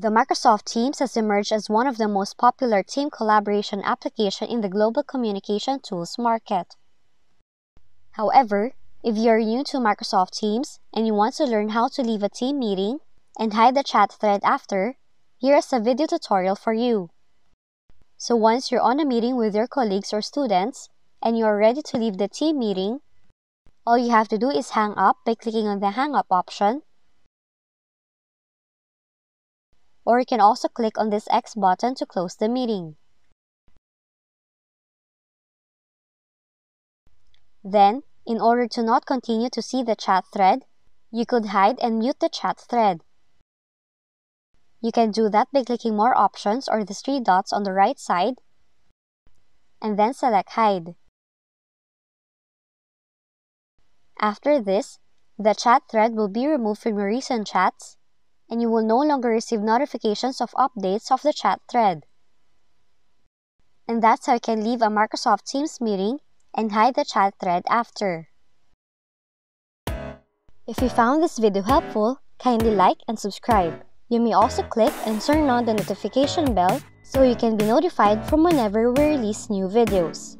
The Microsoft Teams has emerged as one of the most popular team collaboration application in the global communication tools market. However, if you are new to Microsoft Teams and you want to learn how to leave a team meeting and hide the chat thread after, here is a video tutorial for you. So once you're on a meeting with your colleagues or students and you are ready to leave the team meeting, all you have to do is hang up by clicking on the hang up option. Or you can also click on this X button to close the meeting. Then, in order to not continue to see the chat thread, you could hide and mute the chat thread. You can do that by clicking More Options or the three dots on the right side, and then select Hide. After this, the chat thread will be removed from your recent chats, and you will no longer receive notifications of updates of the chat thread. And that's how you can leave a Microsoft Teams meeting and hide the chat thread after. If you found this video helpful, kindly like and subscribe. You may also click and turn on the notification bell so you can be notified from whenever we release new videos.